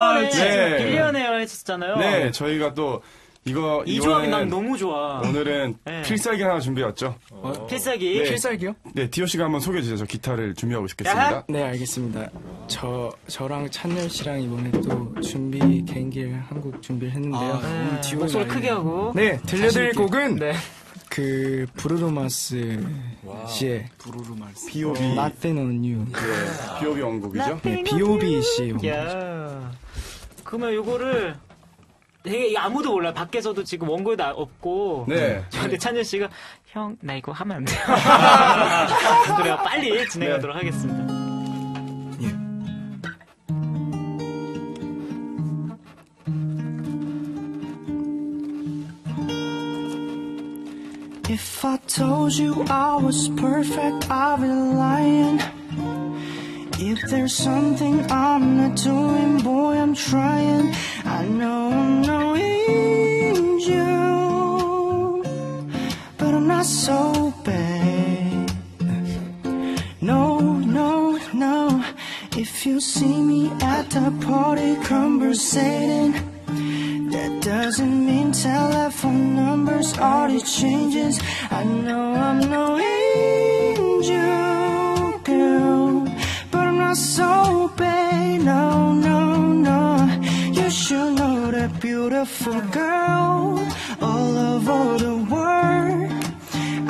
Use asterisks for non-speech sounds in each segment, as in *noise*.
네. 빌리언웨어 했었잖아요. 네, 저희가 또 이거 이 조합이 난 너무 좋아. 오늘은 네. 필살기 하나 준비했죠. 필살기. 네. 필살기요? 네, 디오 씨가 한번 소개해 주세요. 저 기타를 준비하고 있겠습니다. 야하. 네, 알겠습니다. 저, 저랑 찬열 씨랑 이번에 또 준비, 개인기 한곡 준비를 했는데요. 네, 듀오 목소리 많이- 크게 하고. 네, 들려드릴. 곡은 네. 그, 브루노마스 씨의 B.O.B. Nothing on You. 네, B.O.B. 원곡이죠. 네, B.O.B. 씨의 곡. 야. 그러면 요거를 되게 아무도 몰라. 밖에서도 지금 원고에도 아- 없고. 네. 근데 찬열 씨가 형 나 이거 하면 안 돼요. *laughs* 그래요. 빨리 진행하도록 하겠습니다. If I told you I was perfect, I'd be lying. If there's something I'm not doing, If you see me at the party conversating, that doesn't mean telephone numbers already changes. I know I'm no angel, girl, but I'm not so bad. No, no, no. You should know that beautiful girl all over the world.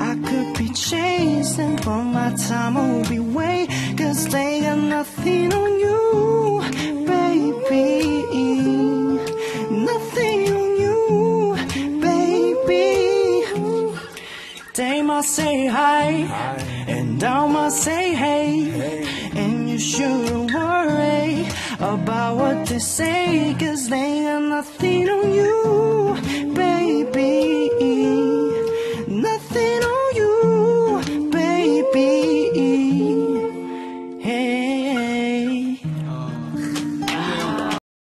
I could be chasing, but my time will be way. Cause they nothing on you, baby. Nothing on you, baby. They must say hi, and I must say hey. And you shouldn't worry about what they say, cause they got nothing on you.